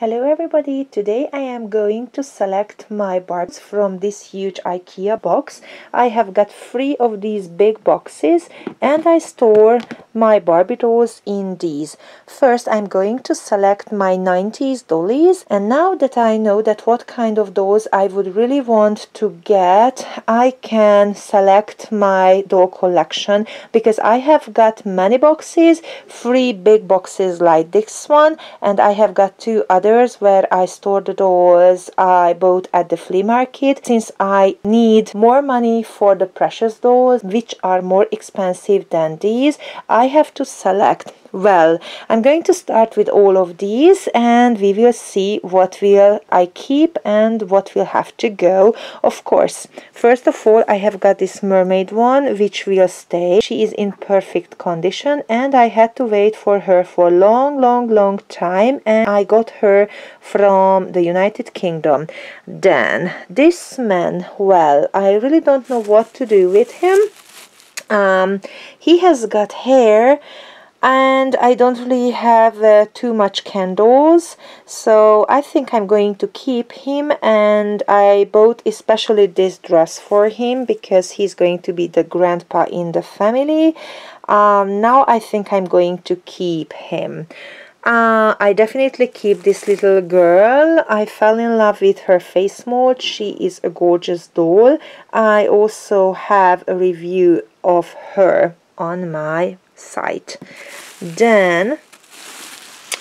Hello everybody, today I am going to select my Barbies from this huge IKEA box. I have got three of these big boxes and I store my Barbie dolls in these. First I'm going to select my 90s dollies and now that I know that what kind of dolls I would really want to get, I can select my doll collection because I have got many boxes, three big boxes like this one and I have got two other others where I store the dolls I bought at the flea market. Since I need more money for the precious dolls which are more expensive than these I have to select well, I'm going to start with all of these and we will see what will I keep and what will have to go. Of course, first of all, I have got this mermaid one which will stay. She is in perfect condition and I had to wait for her for a long, long, long time and I got her from the United Kingdom. Then, this man, well, I really don't know what to do with him. Um, he has got hair and I don't really have uh, too much candles so I think I'm going to keep him and I bought especially this dress for him because he's going to be the grandpa in the family um, now I think I'm going to keep him uh, I definitely keep this little girl. I fell in love with her face mold. She is a gorgeous doll. I also have a review of her on my site. Then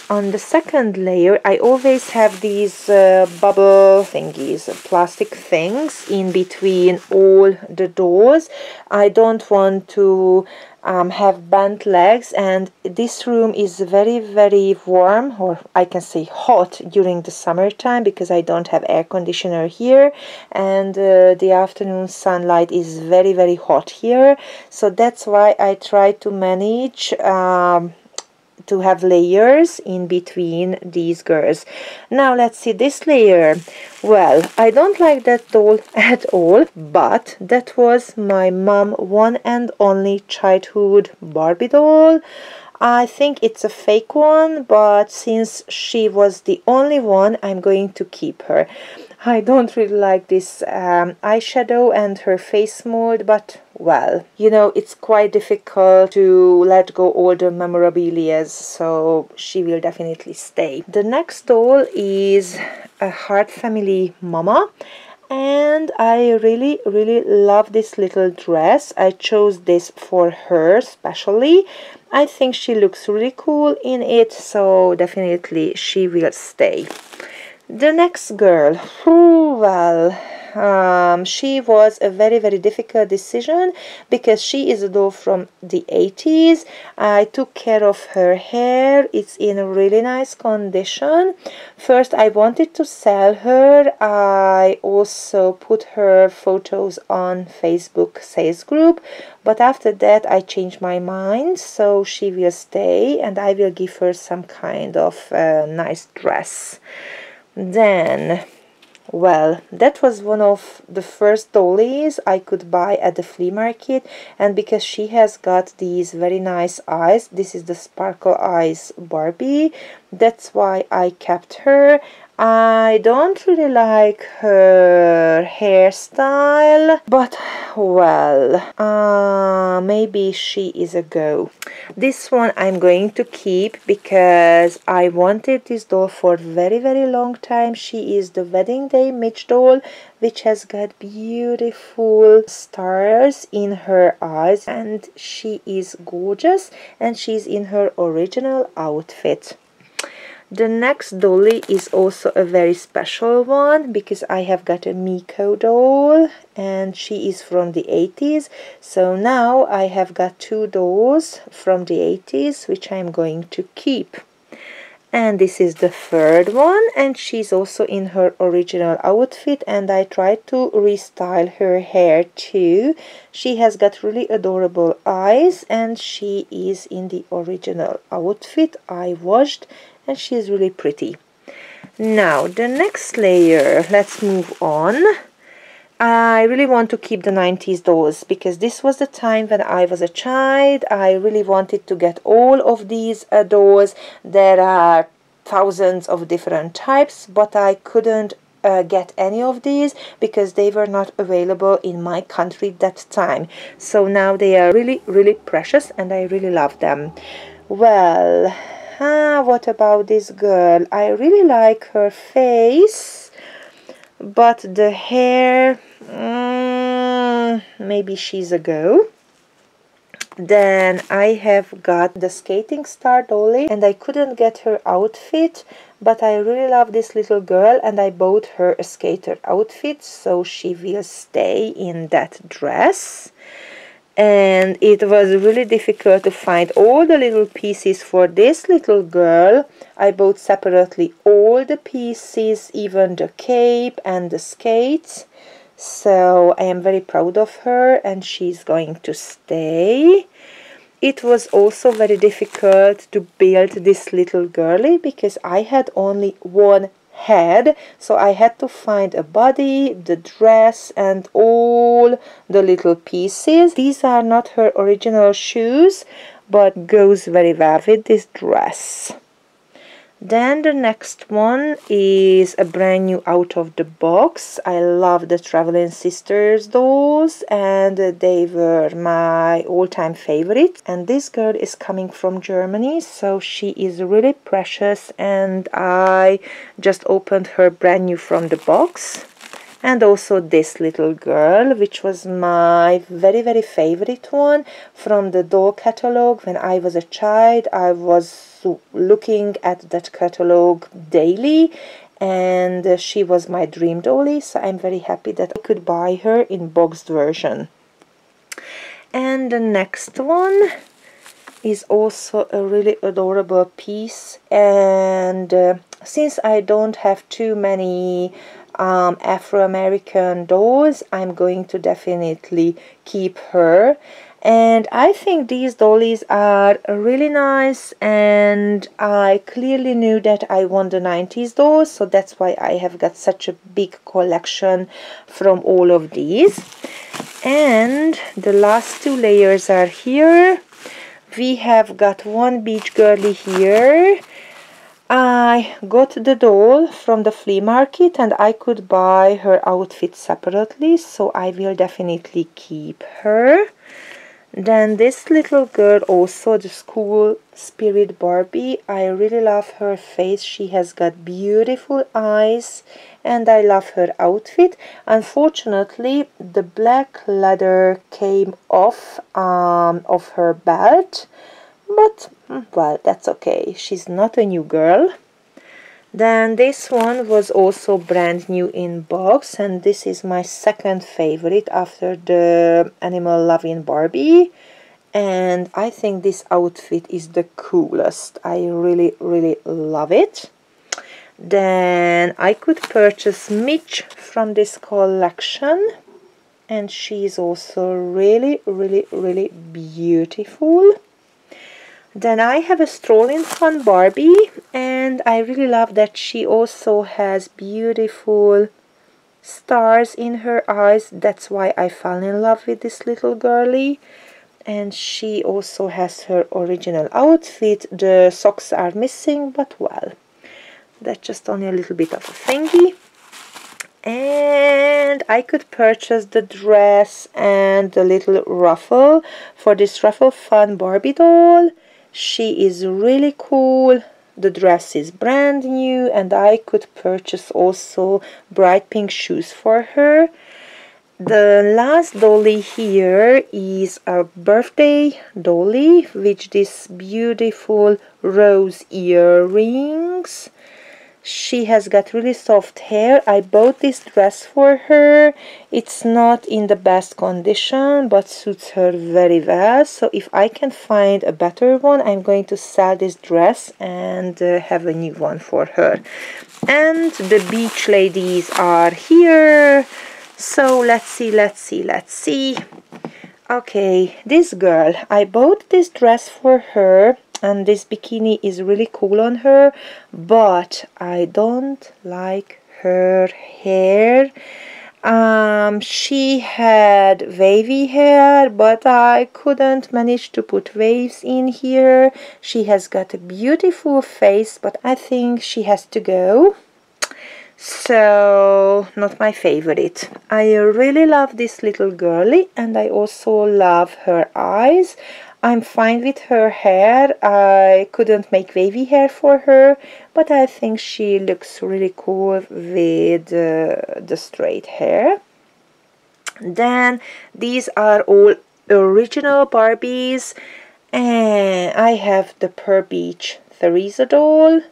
on the second layer I always have these uh, bubble thingies plastic things in between all the doors. I don't want to um, have bent legs and this room is very very warm or I can say hot during the summertime because I don't have air conditioner here and uh, the afternoon sunlight is very very hot here. So that's why I try to manage um, to have layers in between these girls. Now let's see this layer. Well, I don't like that doll at all, but that was my mom one and only childhood Barbie doll. I think it's a fake one, but since she was the only one, I'm going to keep her. I don't really like this um, eyeshadow and her face mold, but well, you know, it's quite difficult to let go all the memorabilia, so she will definitely stay. The next doll is a Heart Family Mama and I really really love this little dress. I chose this for her specially. I think she looks really cool in it so definitely she will stay. The next girl, well, um, she was a very very difficult decision because she is a doll from the 80s I took care of her hair. It's in really nice condition. First I wanted to sell her. I also put her photos on Facebook sales group. But after that I changed my mind. So she will stay and I will give her some kind of uh, nice dress. Then, well, that was one of the first dollies I could buy at the flea market and because she has got these very nice eyes, this is the Sparkle Eyes Barbie, that's why I kept her. I don't really like her hairstyle, but well, uh, maybe she is a go. This one I'm going to keep because I wanted this doll for very very long time. She is the Wedding Day Midge doll which has got beautiful stars in her eyes and she is gorgeous and she's in her original outfit. The next dolly is also a very special one because I have got a Miko doll and she is from the 80s. So now I have got two dolls from the 80s which I'm going to keep. And this is the third one and she's also in her original outfit and I tried to restyle her hair too. She has got really adorable eyes and she is in the original outfit I washed and she is really pretty. Now the next layer, let's move on. I really want to keep the 90s dolls because this was the time when I was a child. I really wanted to get all of these uh, dolls. There are thousands of different types but I couldn't uh, get any of these because they were not available in my country that time so now they are really really precious and I really love them well ah, what about this girl? I really like her face but the hair mm, maybe she's a go then I have got the skating star dolly and I couldn't get her outfit but I really love this little girl and I bought her a skater outfit so she will stay in that dress and it was really difficult to find all the little pieces for this little girl. I bought separately all the pieces even the cape and the skates. So I am very proud of her and she's going to stay. It was also very difficult to build this little girly because I had only one head so I had to find a body, the dress and all the little pieces. These are not her original shoes but goes very well with this dress. Then the next one is a brand new out of the box. I love the Traveling Sisters dolls and they were my all-time favorite. And this girl is coming from Germany so she is really precious and I just opened her brand new from the box and also this little girl which was my very very favorite one from the doll catalog when I was a child I was looking at that catalog daily and she was my dream dolly so I'm very happy that I could buy her in boxed version. And the next one is also a really adorable piece and uh, since I don't have too many um, Afro-American dolls I'm going to definitely keep her and I think these dollies are really nice and I clearly knew that I want the 90s dolls so that's why I have got such a big collection from all of these. And the last two layers are here. We have got one beach girly here. I got the doll from the flea market and I could buy her outfit separately so I will definitely keep her then this little girl also the school spirit Barbie I really love her face. She has got beautiful eyes and I love her outfit. Unfortunately the black leather came off um, of her belt but mm, well that's okay. She's not a new girl then this one was also brand new in box and this is my second favorite after the animal loving Barbie. And I think this outfit is the coolest. I really really love it. Then I could purchase Midge from this collection and she is also really really really beautiful then I have a Strolling Fun Barbie and I really love that she also has beautiful stars in her eyes. That's why I fell in love with this little girlie. And she also has her original outfit. The socks are missing, but well, that's just only a little bit of a thingy and I could purchase the dress and the little ruffle for this ruffle fun Barbie doll she is really cool. The dress is brand new and I could purchase also bright pink shoes for her. The last dolly here is a birthday dolly with these beautiful rose earrings she has got really soft hair. I bought this dress for her. It's not in the best condition but suits her very well. So if I can find a better one I'm going to sell this dress and uh, have a new one for her. And the beach ladies are here. So let's see let's see let's see. Okay this girl I bought this dress for her and this bikini is really cool on her but I don't like her hair. Um, she had wavy hair but I couldn't manage to put waves in here. She has got a beautiful face but I think she has to go. So not my favorite. I really love this little girly and I also love her eyes I'm fine with her hair. I couldn't make wavy hair for her, but I think she looks really cool with uh, the straight hair. Then these are all original Barbies and I have the Pearl Beach Teresa doll.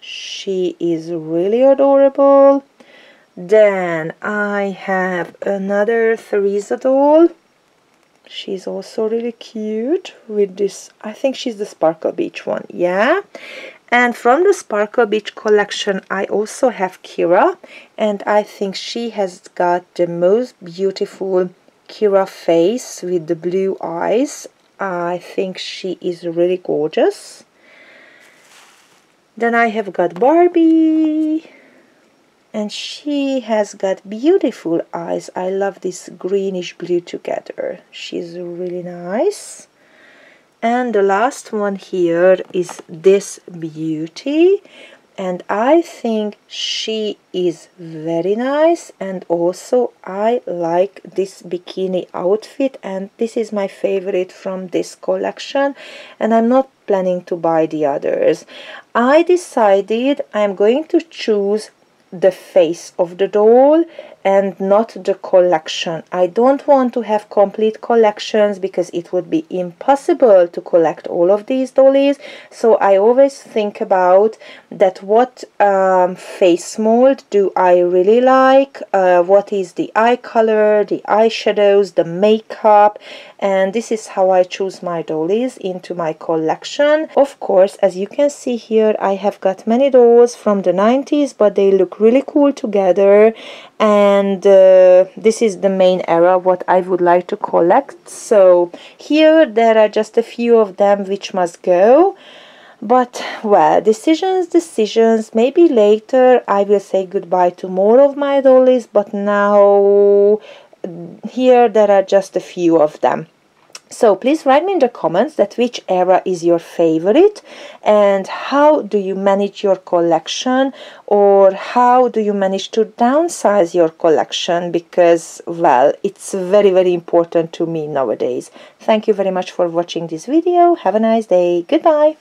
She is really adorable. Then I have another Teresa doll she's also really cute with this I think she's the Sparkle Beach one yeah? And from the Sparkle Beach collection I also have Kira and I think she has got the most beautiful Kira face with the blue eyes. I think she is really gorgeous. Then I have got Barbie and she has got beautiful eyes. I love this greenish blue together. She's really nice. And the last one here is this beauty. And I think she is very nice. And also I like this bikini outfit. And this is my favorite from this collection. And I'm not planning to buy the others. I decided I'm going to choose the face of the doll and not the collection. I don't want to have complete collections because it would be impossible to collect all of these dollies. So I always think about that what um, face mold do I really like, uh, what is the eye color, the eyeshadows, the makeup, and this is how I choose my dollies into my collection. Of course, as you can see here, I have got many dolls from the 90s, but they look really cool together. And uh, this is the main era what I would like to collect. So here there are just a few of them which must go. But well decisions decisions. Maybe later I will say goodbye to more of my dollies but now here there are just a few of them so please write me in the comments that which era is your favorite and how do you manage your collection or how do you manage to downsize your collection because well it's very very important to me nowadays. Thank you very much for watching this video. Have a nice day. Goodbye.